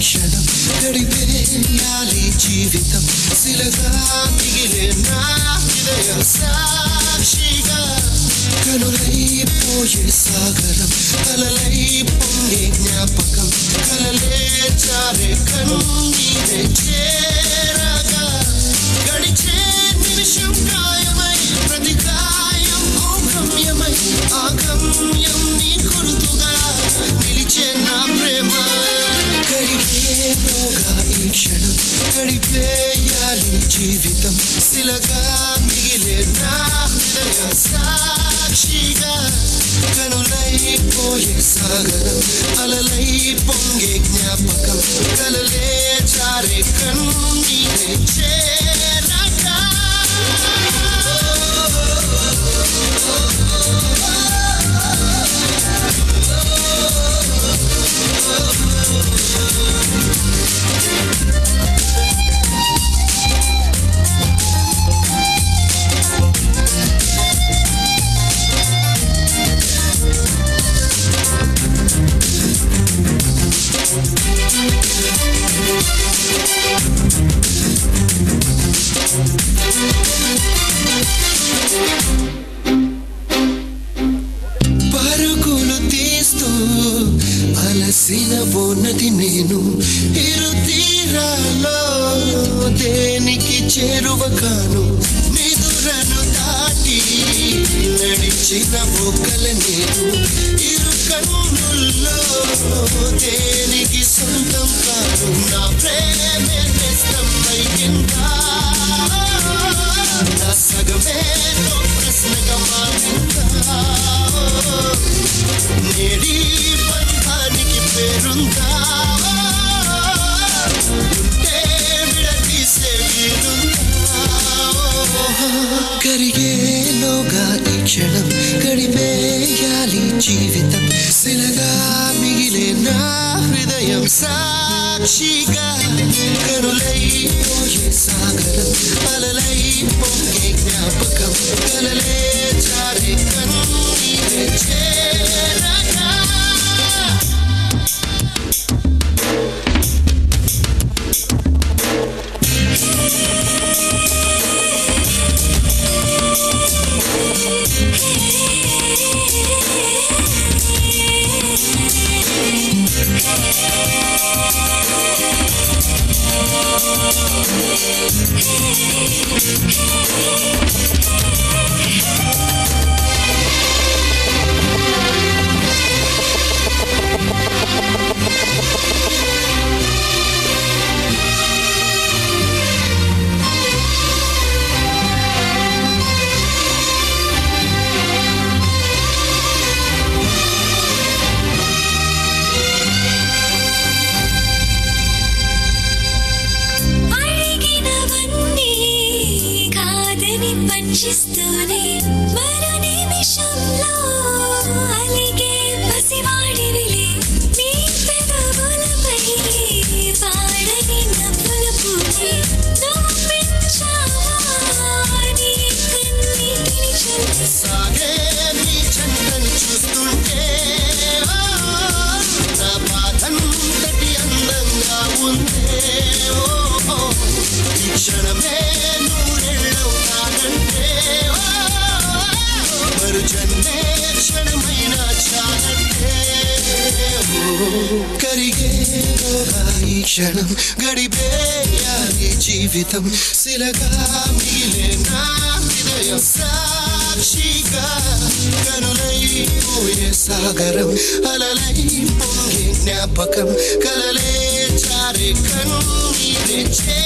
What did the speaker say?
క్షణం గడిపే న్యాలి జీవితం శిలగా మిగిలే నా హృదయం సాక్షిగా కనులైపోయే సాగరం కలలై పొంగే జ్ఞాపకం కలలే చారే కన్నీరే చే గడిపేయాలి జీవితం శిలగా మిగిలే నా హృదయం సాక్షిగా కనులైపోయే సాగరం అలలై పొంగే జ్ఞాపకం కలలే చారే కన్నీరే చే బోనది నేను ఇరు తీరాలో దేనికి చేరువగాను నిదురను దాటి నడిచిన మొక్కల నేను ఇరు కన్నుల్లో దేనికి సొంతం కాను నా కరిగేలోగా ఈ క్షణం గడిపేయాలి జీవితం. శిలగా మిగిలే నా హృదయం సాక్షిగా కనులైపోయే కాదని మరో నిమిషంలో అలిగే పసివాడివిలే. నీ పెదవులపై వాడని నవ్వుల పూచి సాగే నీ చూస్తుంటే నా బాధంతటి అందంగా ఉందే క్షణమే నూరెళ్ళవుతానంటే మరు జన్మే క్షణమైన చాలంటే ఓ, ఈ క్షణం గడిపేయాలి జీవితం శిలగా మిగిలే నా హృదయం సాక్షిగా కనులై సాగరం అలలై పొంగే జ్ఞాపకం కలలే చారే కన్నీరే చే